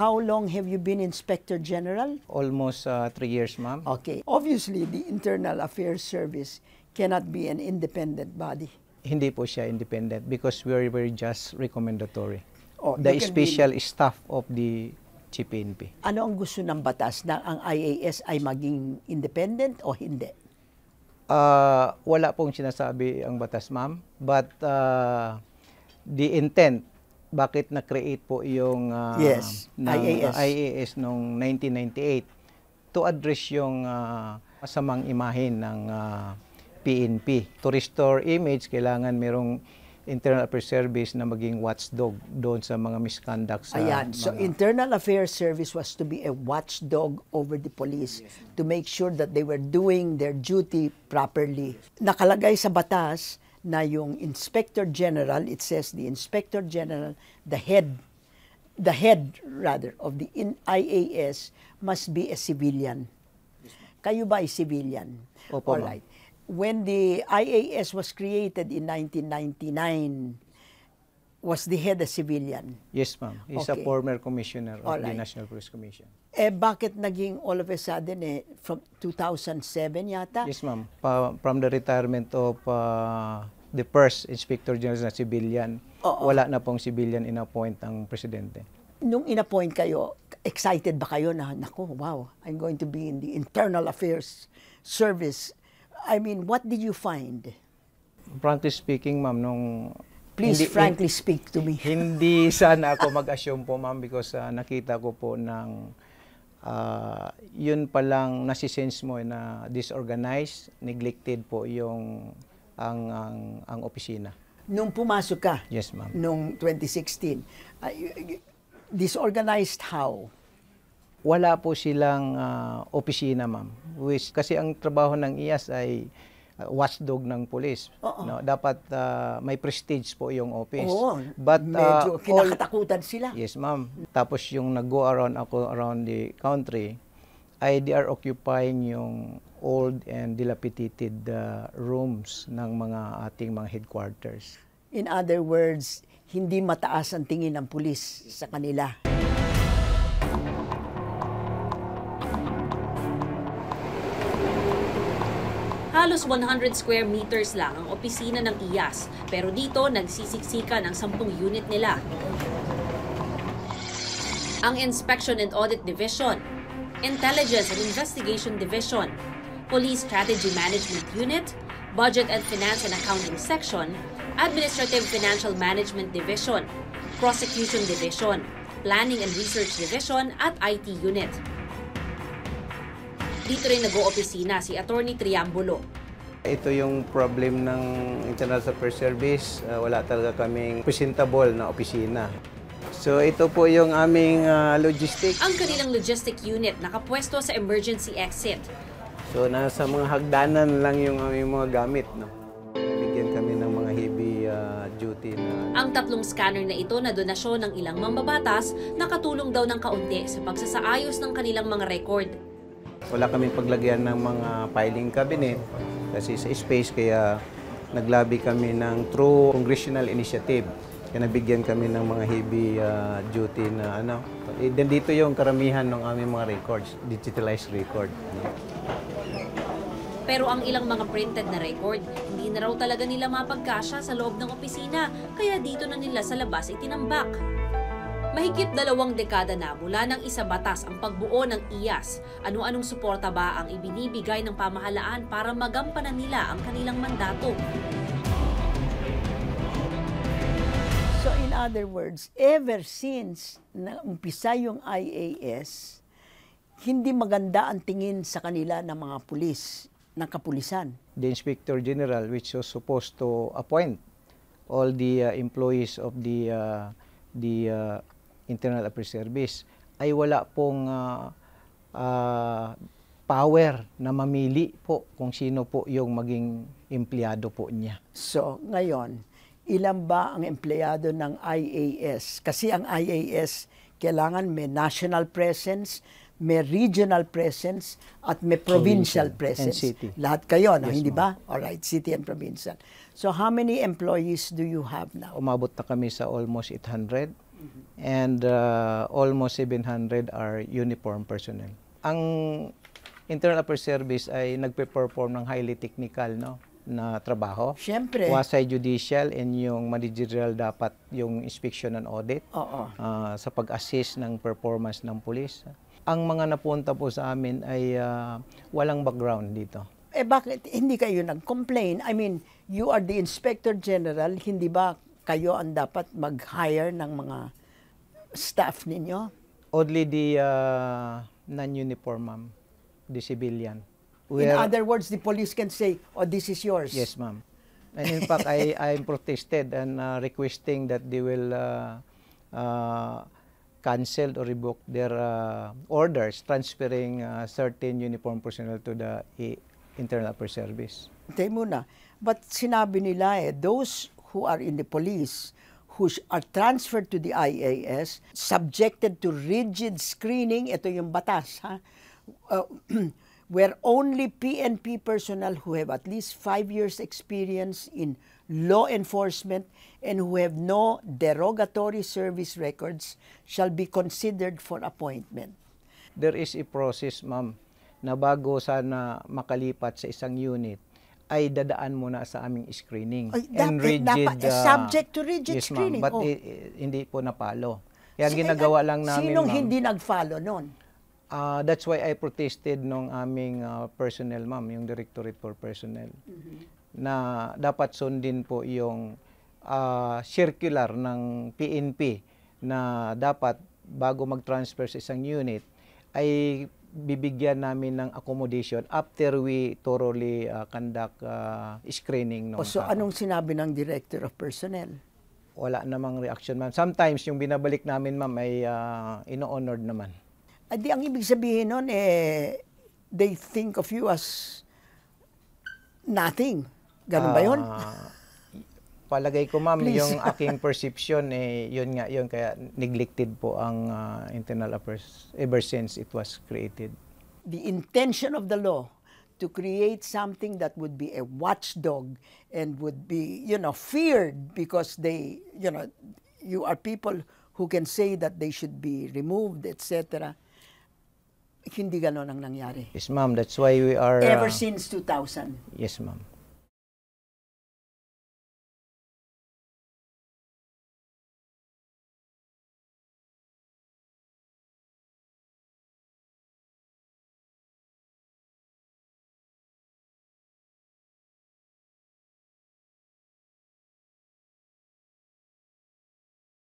How long have you been Inspector General? Almost uh, three years, ma'am. Okay. Obviously, the Internal Affairs Service cannot be an independent body. Hindi po siya independent because we're, we're just recommendatory. Oh, the special staff of the CPNP. Ano ang gusto ng batas na ang IAS ay maging independent o hindi? Uh, wala pong sinasabi ang batas, ma'am. But uh, the intent bakit na-create po yung uh, Yes, ng IAS. IAS noong 1998 to address yung uh, masamang imahin ng uh, PNP. To restore image, kailangan merong Internal Affairs Service na maging watchdog doon sa mga misconduct sa Ayan. So, mga- Internal Affairs Service was to be a watchdog over the police to make sure that they were doing their duty properly. Nakalagay sa batas na yung Inspector General, it says the Inspector General, the head, the head rather of the IAS must be a civilian. Kayo ba ay civilian? Opo, ma'am. Alright. When the IAS was created in 1999, was the head a civilian? Yes, ma'am. He's a Okay. former commissioner of the Alright. National Police Commission. Eh, bakit naging all of a sudden eh, from 2007 yata? Yes, ma'am. From the retirement of uh, the first Inspector General na civilian, Oo. wala na pong civilian in-appoint ang presidente. Nung inappoint kayo, excited ba kayo na, naku, wow, I'm going to be in the Internal Affairs Service. I mean, what did you find? Frankly speaking, ma'am, nung... Please hindi- frankly speak to me. Hindi sana ako mag-assume po, ma'am, because uh, nakita ko po ng uh, yun palang nasisense mo na disorganized, neglected po yung ang, ang, ang opisina. Nung pumasok ka, Yes, ma'am. nung 2016, ay, disorganized how? Wala po silang ah, opisina, ma'am. Which, kasi ang trabaho ng IAS ay ah, watchdog ng police. Oo. No, dapat ah, may prestige po yung office. Oo, But ah, medyo all- kinakatakutan sila. Yes, ma'am. Tapos yung nag-go around ako around the country, ay they are occupying yung old and dilapidated uh, rooms ng mga ating mga headquarters. In other words, hindi mataas ang tingin ng pulis sa kanila. Halos 100 square meters lang ang opisina ng IAS, pero dito nagsisiksikan ang 10 unit nila. Ang Inspection and Audit Division, Intelligence and Investigation Division, Police Strategy Management Unit, Budget and Finance and Accounting Section, Administrative Financial Management Division, Prosecution Division, Planning and Research Division at IT Unit. Dito rin nag-oopisina si Attorney Triambulo. Ito yung problem ng Internal Affairs Service. Uh, wala talaga kaming presentable na opisina. So ito po yung aming uh, logistics. Ang kanilang logistic unit nakapwesto sa emergency exit. So nasa mga hagdanan lang yung aming mga gamit. No? Bigyan kami ng mga heavy uh, duty na Ang tatlong scanner na ito na donasyon ng ilang mambabatas nakatulong daw ng kaunti sa pagsasaayos ng kanilang mga record. Wala kaming paglagyan ng mga filing cabinet kasi sa space kaya naglabi kami ng true congressional initiative. Kaya nabigyan kami ng mga heavy uh, duty na ano. Eh, dito yung karamihan ng aming mga records, digitalized record. Pero ang ilang mga printed na record, hindi na raw talaga nila mapagkasya sa loob ng opisina, kaya dito na nila sa labas itinambak. Mahigit dalawang dekada na mula ng isa batas ang pagbuo ng IAS. Ano-anong suporta ba ang ibinibigay ng pamahalaan para magampanan nila ang kanilang mandato? So in other words, ever since na umpisa yung IAS, hindi maganda ang tingin sa kanila ng mga pulis, ng kapulisan. The Inspector General which was supposed to appoint all the uh, employees of the uh, the uh, Internal Affairs Service ay wala pong uh, uh, power na mamili po kung sino po yung maging empleyado po niya. So ngayon, ilan ba ang empleyado ng IAS? Kasi ang IAS kailangan may national presence, may regional presence, at may provincial, Provincial and presence. city. Lahat kayo, no? Yes, hindi ba? Alright, city and provincial. So how many employees do you have now? Umabot na kami sa almost 800 and uh, almost 700 are uniform personnel. Ang Internal Affairs Service ay nagpe-perform ng highly technical no na trabaho. Siyempre. Quasi judicial and yung managerial dapat yung inspection and audit Oo. ah, sa pag-assist ng performance ng pulis. Ang mga napunta po sa amin ay ah, walang background dito. Eh bakit hindi kayo nag-complain? I mean, you are the Inspector General, hindi ba kayo ang dapat mag-hire ng mga staff ninyo? Only the uh, non-uniform, ma'am. The civilian. In Where- other words, the police can say, oh, this is yours. Yes, ma'am. And in fact, I I'm protested and uh, requesting that they will uh, uh, cancel or revoke their uh, orders transferring uh, certain uniform personnel to the Internal Affairs Service. Hintay muna. But sinabi nila eh, those who are in the police who are transferred to the IAS, subjected to rigid screening, ito yung batas, ha? Uh, where only PNP personnel who have at least five years experience in law enforcement and who have no derogatory service records shall be considered for appointment. There is a process, ma'am, na bago sana makalipat sa isang unit, ay dadaan muna sa aming screening. Ay, dapat- dapat- uh, subject to rigid yes, screening, but oh. i- i- hindi po napalo. Kaya Si- ginagawa lang namin, Sinong ma'am. hindi nag-follow nun? Ah, that's why I protested nung aming ah, personnel, ma'am, yung Directorate for Personnel, na dapat sundin po yung ah, circular ng PNP na dapat bago mag-transfer sa isang unit ay bibigyan namin ng accommodation after we thoroughly ah, conduct ah, screening ng O so tao. anong sinabi ng Director of Personnel? wala namang reaction ma'am sometimes yung binabalik namin ma'am ay ah, ino-honored naman Adi ang ibig sabihin nun, eh, they think of you as nothing. Ganun ba yun? Palagay ko ma'am, Please. yung aking perception eh yun nga yun kaya neglected po ang ah, internal affairs ever since it was created. the intention of the law to create something that would be a watchdog and would be, you know, feared because they, you know, you are people who can say that they should be removed, etc. Hindi ganon ang nangyari. Yes ma'am, that's why we are Ever ah, since 2000. Yes ma'am.